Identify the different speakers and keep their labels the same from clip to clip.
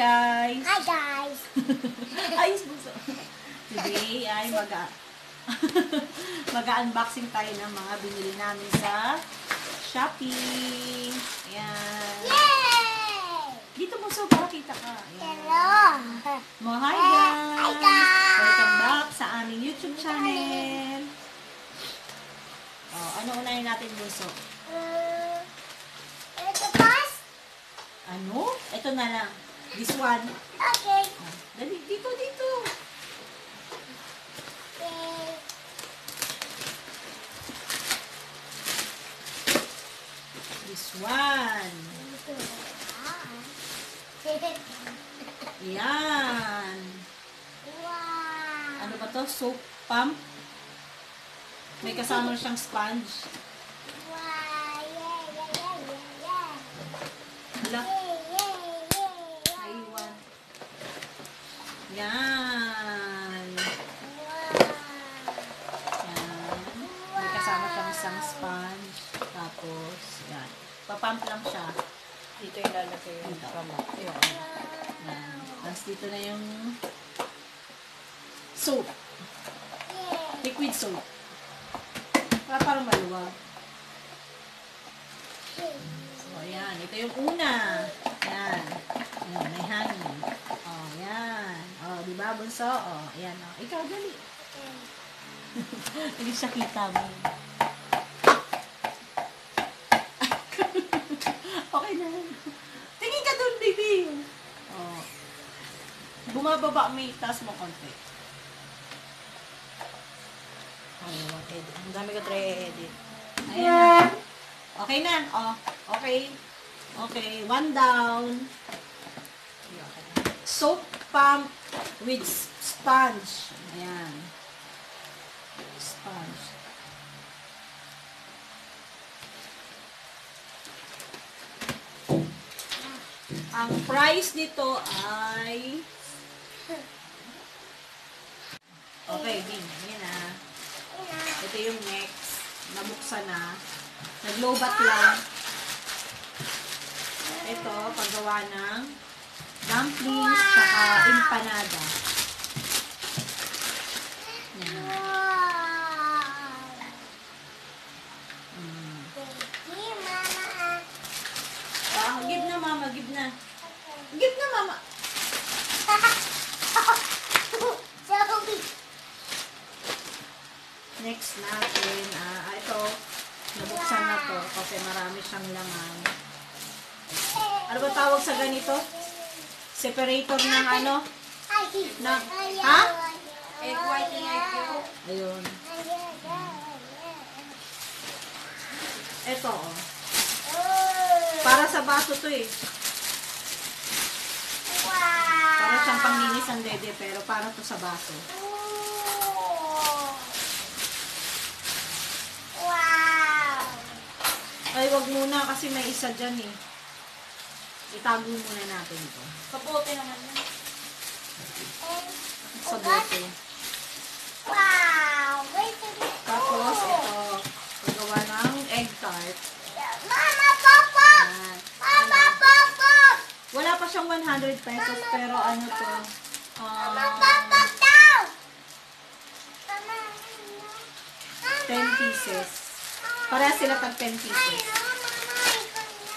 Speaker 1: Ayos bunso. Today ay mag mag-unboxing tayo ng mga binili namin sa Shopee. Ayan.
Speaker 2: Yay!
Speaker 1: Dito mo so kita ka. Ayan.
Speaker 2: Hello!
Speaker 1: Mo, hi
Speaker 2: Hi,
Speaker 1: guys!
Speaker 2: guys!
Speaker 1: Welcome back sa aming YouTube channel. Oh, ano unahin natin bunso?
Speaker 2: Uh, ito pas?
Speaker 1: Ano? Ito na lang. This one.
Speaker 2: Okay.
Speaker 1: Ah, Dali, dito, dito.
Speaker 2: Okay.
Speaker 1: This one. Yan.
Speaker 2: wow!
Speaker 1: Ano ba to? Soap pump. May kasama siyang sponge.
Speaker 2: Wow! Yeah, yeah, yeah, yeah, yeah.
Speaker 1: Hala,
Speaker 2: Yeah, yeah, yeah, yeah.
Speaker 1: naiwan. Yan.
Speaker 2: Wow!
Speaker 1: Yan. May kasama siyang isang sponge. Tapos, yan. Papump lang siya.
Speaker 3: Dito yung lalagay yung
Speaker 1: Dito.
Speaker 3: kama. Yung
Speaker 1: Yan. Tapos dito na yung soap. Liquid soap. Para parang maluwag. So, ayan. Ito yung una. Yan. Ayan, may hangin. Oh, yan. Ba, bunso? Oh, ayan. Oh. Ikaw, dali. Hindi siya kita mo. okay na. Tingin ka dun, baby. Oh. Bumababa, may taas mo konti.
Speaker 3: ano, edit. Ang dami ko try edit.
Speaker 1: Ayan. Okay na. Oh, okay. Okay, one down. Soap pump with sponge. Ayan. Sponge. Ang price nito ay Okay, Bin. Yan na. Ito yung next. Nabuksan na. Naglobat lang. Ito, paggawa ng dumplings tsaka empanada. Yan.
Speaker 2: Wow!
Speaker 1: Mm.
Speaker 2: Thank you, Mama.
Speaker 1: Ah, give na mama, give na. Give na mama.
Speaker 2: Sorry.
Speaker 1: Next natin, ah, ito, nabuksan na to kasi marami siyang laman. Ano ba tawag sa ganito? Separator ng ano? Na, ha?
Speaker 3: Egg white and egg yolk.
Speaker 1: Ayun. Ito, oh. Para sa baso to eh. Para siyang panglinis ang dede, pero para to sa baso. Ay, wag muna kasi may isa dyan eh. Itago muna natin ito.
Speaker 3: Kabote naman yan.
Speaker 1: Sa bote.
Speaker 2: Wow! Wait a minute.
Speaker 1: Tapos, ito. Paggawa ng egg tart.
Speaker 2: Mama, Papa!
Speaker 1: Yan.
Speaker 2: Mama, Papa!
Speaker 1: Wala pa siyang 100 pesos, pero ano to?
Speaker 2: Mama,
Speaker 1: ah,
Speaker 2: Papa daw! Mama,
Speaker 1: 10 pieces. Pareha sila tag 10
Speaker 2: Ay,
Speaker 1: pieces.
Speaker 2: na.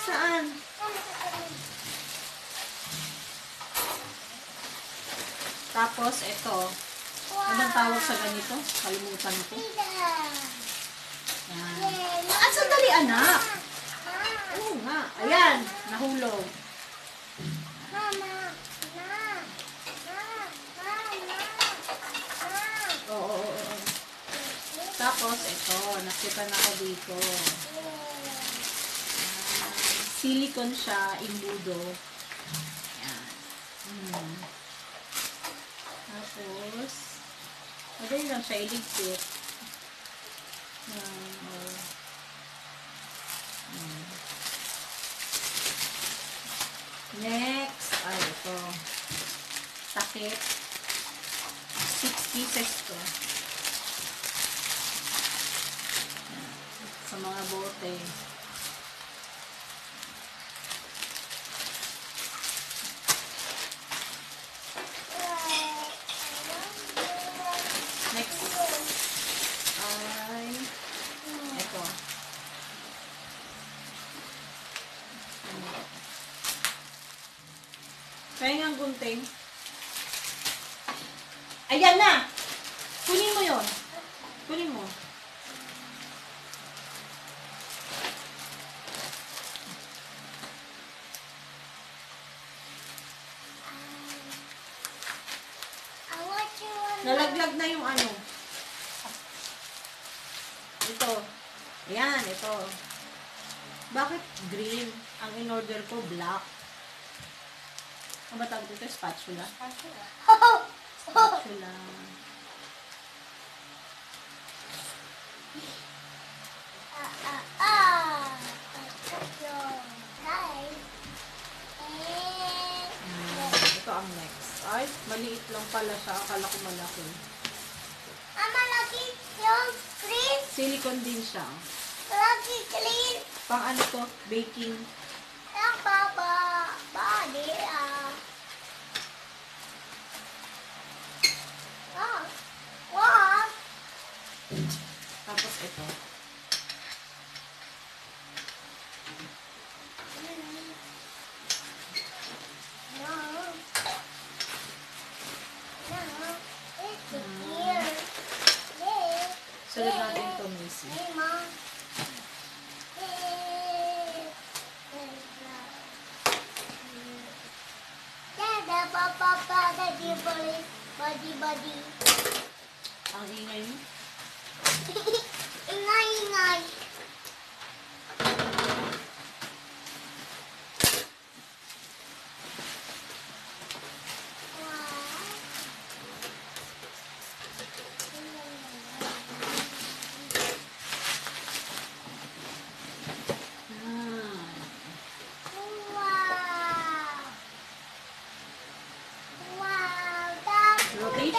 Speaker 1: Saan? Tapos, ito. Ano bang tawag sa ganito? Kalimutan ko. Yan. Ah, sandali, anak. Oo nga. Ayan, nahulog.
Speaker 2: Mama,
Speaker 1: Oo, oo, oo. Tapos, ito. Nakita na ko dito. Silicone siya, imbudo. Yan. Hmm. Tapos, madali lang siya iligpit. Yan, oh. Hmm. Next, ay, ito. Takip. Six pieces to. Yan. Sa mga bote. Ang gunting. Ayan na! Kunin mo yon. Kunin mo. Nalaglag na yung ano. Ito. Ayan, ito. Bakit green? Ang in-order ko, black. Ano ba tawag dito? Spatula? Spatula. Hmm, ito ang next. Ay, maliit lang pala siya. Akala ko malaki.
Speaker 2: ah, malaki yung screen.
Speaker 1: Silicone din siya.
Speaker 2: Malaki clean.
Speaker 1: Pang ano to? Baking.
Speaker 2: papa papa daddy boy buddy buddy
Speaker 1: ang ingay mo
Speaker 2: ingay ingay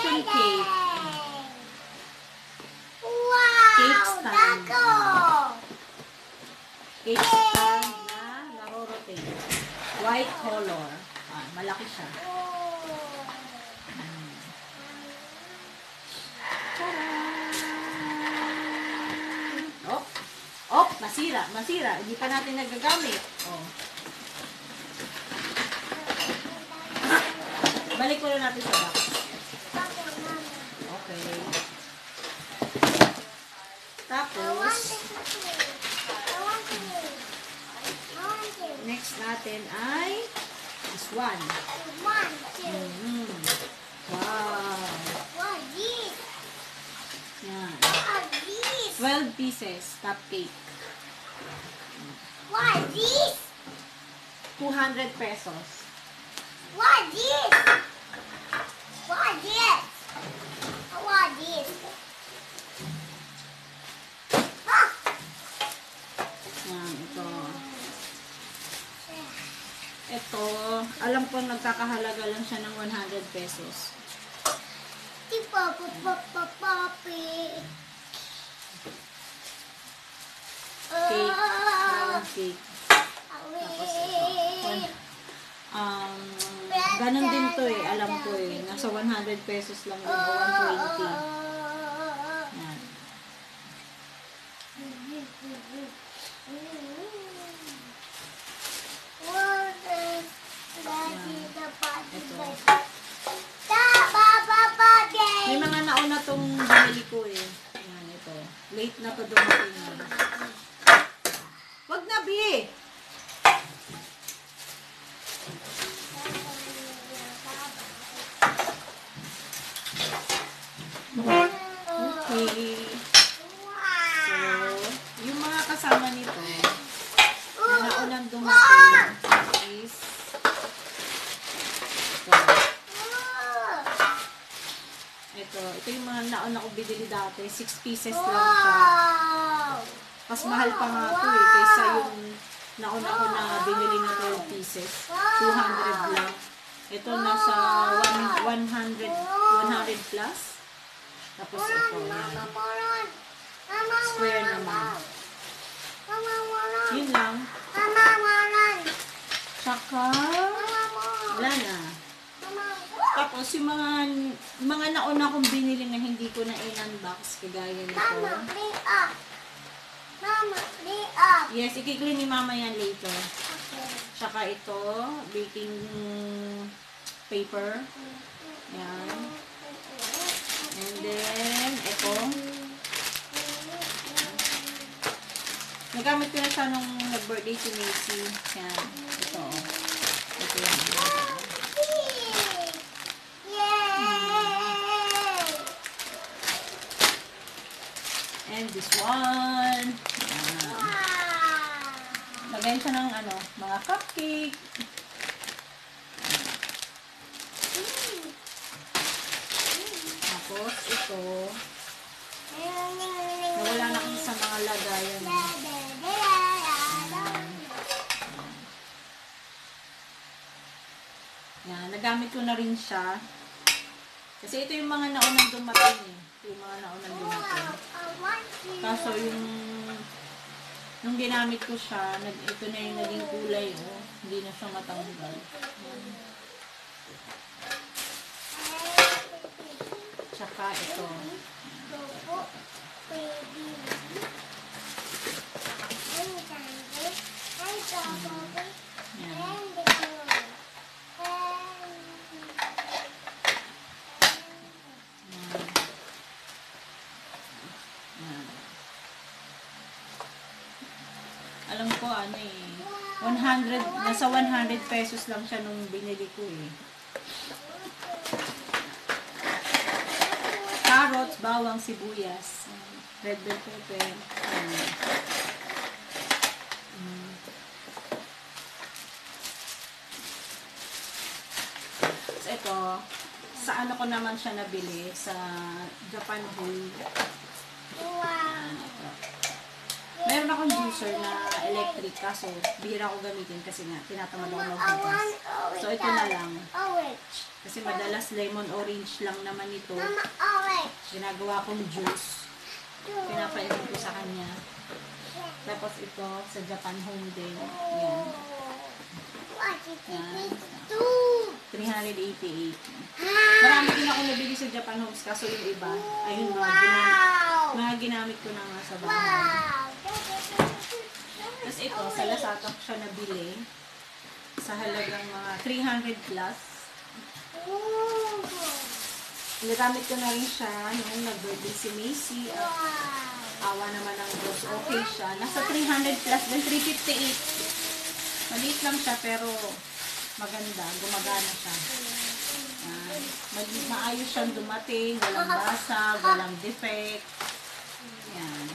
Speaker 2: Amazing.
Speaker 1: cake.
Speaker 2: Wow,
Speaker 1: Cake stand. Cake stand na naro-rotate. White color. Ah, malaki siya. Oh. Oh, masira, masira. Hindi pa natin nagagamit. Oh. Balik ko na natin sa box. Okay.
Speaker 2: I want
Speaker 1: Tapos,
Speaker 2: to I want to I want to
Speaker 1: next natin ay this one.
Speaker 2: One, two,
Speaker 1: Mhm. Wow.
Speaker 2: what this?
Speaker 1: Yan.
Speaker 2: What this?
Speaker 1: 12 pieces cupcake.
Speaker 2: What this?
Speaker 1: 200 pesos.
Speaker 2: What this? What this?
Speaker 1: Alam ko nagkakahalaga lang siya ng 100 pesos.
Speaker 2: Di pa pa pa pa papi.
Speaker 1: Cake,
Speaker 2: Ah,
Speaker 1: round cake. Um, ganun din to eh, alam ko eh. Nasa 100 pesos lang yun, o 120. Yan. May mga nauna tong binili ko eh. Yan, ito. Late na to dumating. eh. Wag na, Bi! Okay. So, yung mga kasama nito, na naunang dumating is ito. Ito, ito yung mga nauna ko binili dati. 6 pieces lang siya. Mas mahal pa nga ito eh, kaysa yung nauna ko na binili na 12 pieces. 200 lang. Ito nasa 100, 100 plus. Tapos ito, yan. Square naman. Lang. Tsaka, wala na. Tapos yung mga mga nauna kong binili na hindi ko na in-unbox kagaya nito.
Speaker 2: Mama, clean up. Mama, clean up.
Speaker 1: Yes, ikiklean ni mama yan later.
Speaker 2: Okay.
Speaker 1: Tsaka ito, baking paper. Yan. And then, ito. Nagamit ko na siya nung nag-birthday si Macy. Yan. Ito. oh. Ito yan. And this one. Yan. Lagyan siya ng ano, mga cupcake. Tapos, ito. Nawala na kasi sa mga lagayan. eh. Yan, nagamit ko na rin siya. Kasi ito yung mga naunang dumating eh. Yung mga naunang dumating. Kaso yung nung ginamit ko siya, nag, ito na yung naging kulay oh. Hindi na siya matanggal. Yan. Tsaka ito. Yan. Yan. Yan. Alam ko ano eh. 100, nasa 100 pesos lang siya nung binili ko eh. Carrots, bawang, sibuyas, red bell pepper. So, ito, sa ano ko naman siya nabili? Sa Japan Home. Ito. Meron akong juicer na electric kaso bihira ko gamitin kasi nga tinatamad ako magbukas. So ito na lang. Kasi madalas lemon orange lang naman ito. Ginagawa kong juice. Pinapainom ko sa kanya. Tapos ito sa Japan Home din. Yan. Yan.
Speaker 2: it? Two.
Speaker 1: 388.
Speaker 2: Ah!
Speaker 1: Marami din ako nabili sa Japan Homes kaso yung iba, ayun mga ginamit, mga ginamit ko na nga sa bahay. Ito, sa Lazada ko siya nabili sa halagang mga 300 plus. Nagamit ko na rin siya nung nag-birthday si Macy at awa naman ng Diyos, okay siya. Nasa 300 plus din, 358. Maliit lang siya pero maganda, gumagana siya. Mag- maayos siyang dumating, walang basag, walang defect. Yan.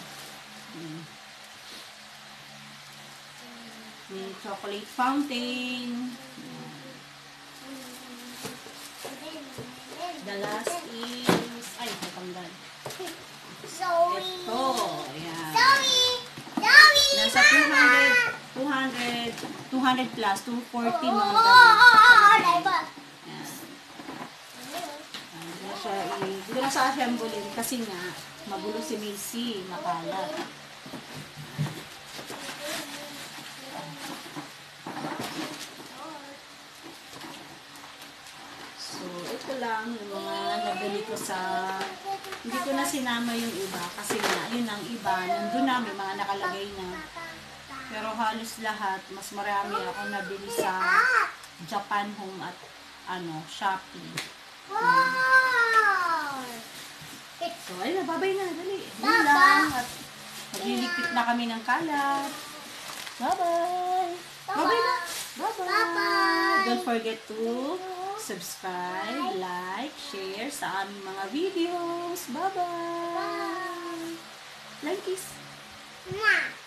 Speaker 1: Mm. May chocolate fountain. The last is, ay, natanggal.
Speaker 2: Sorry.
Speaker 1: Ito, yan.
Speaker 2: Sorry. Sorry.
Speaker 1: Nasa 200, 200, 200 plus, 240 mga
Speaker 2: Oh,
Speaker 1: ganun.
Speaker 2: oh, oh?
Speaker 1: Yan. Ah, Hindi na siya, i- hindi na sa assembly kasi nga, magulo si Macy, makalat. Ito lang yung mga nabili ko sa... Hindi ko na sinama yung iba kasi nga, yun ang iba. Nandun na, may mga nakalagay na. Pero halos lahat, mas marami ako nabili sa Japan Home at ano, Shopee.
Speaker 2: Wow.
Speaker 1: So, ayun na, babay na, dali. Yun lang. At magliligpit na kami ng kalat. Bye-bye. Na. Bye-bye.
Speaker 2: Bye-bye.
Speaker 1: Don't forget to subscribe, like, share sa aming mga videos. Bye-bye. Like kiss.
Speaker 2: Mwah.